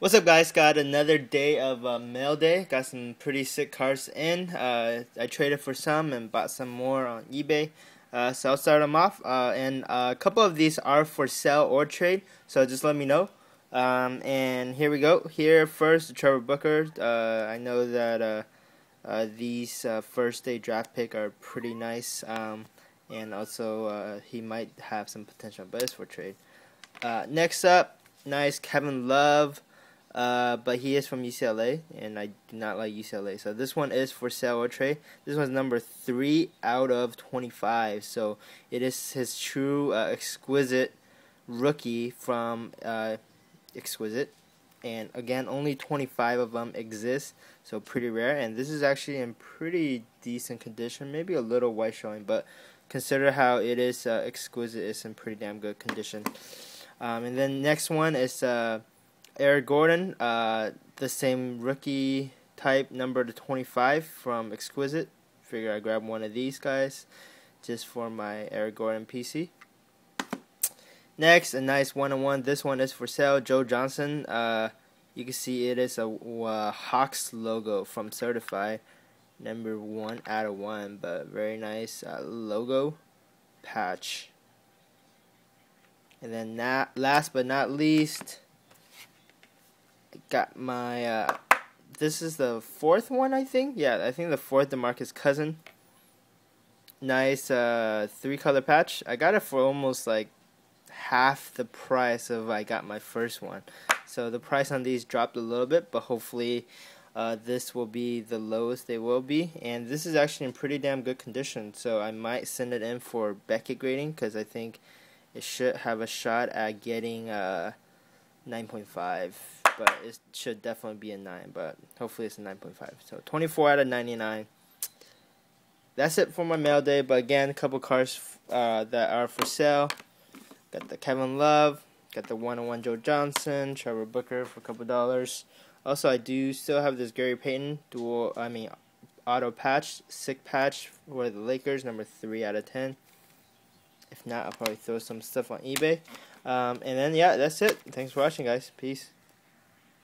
What's up, guys? Got another day of uh, mail day. Got some pretty sick cards in. Uh, I traded for some and bought some more on eBay. Uh, so I'll start them off. Uh, and uh, a couple of these are for sale or trade. So just let me know. Um, and here we go. Here first, Trevor Booker. Uh, I know that these first day draft pick are pretty nice. Um, and also he might have some potential, but it's for trade. next up, nice Kevin Love. Uh, but he is from UCLA, and I do not like UCLA. So this one is for sale or trade. This one's number three out of 25. So it is his true uh, exquisite rookie from uh, Exquisite. And again, only 25 of them exist, so pretty rare. And this is actually in pretty decent condition, maybe a little white showing, but consider how it is uh, exquisite. It's in pretty damn good condition. Um, and then next one is uh, Eric Gordon, uh, the same rookie type, number to 25 from Exquisite. Figure I grab one of these guys just for my Eric Gordon PC. Next, a nice one-on-one. This one is for sale. Joe Johnson. Uh, you can see it is a uh, Hawks logo from Certified, number one out of one, but very nice uh, logo patch. And then not, last but not least, got my uh, this is the fourth one I think. Yeah, I think the fourth DeMarcus Cousin. Nice uh, three color patch. I got it for almost like half the price of I got my first one. So the price on these dropped a little bit, but hopefully uh, this will be the lowest they will be. And this is actually in pretty damn good condition. So I might send it in for Beckett grading because I think it should have a shot at getting uh, 9.5 but it should definitely be a 9, but hopefully it's a 9.5. So 24 out of 99. That's it for my mail day, but again, a couple cars uh, that are for sale. Got the Kevin Love, got the one-on-one Joe Johnson, Trevor Booker for a couple dollars. Also, I do still have this Gary Payton dual, I mean, auto patch, sick patch for the Lakers, number 3 out of 10. If not, I'll probably throw some stuff on eBay. Um, and then, yeah, that's it. Thanks for watching, guys. Peace.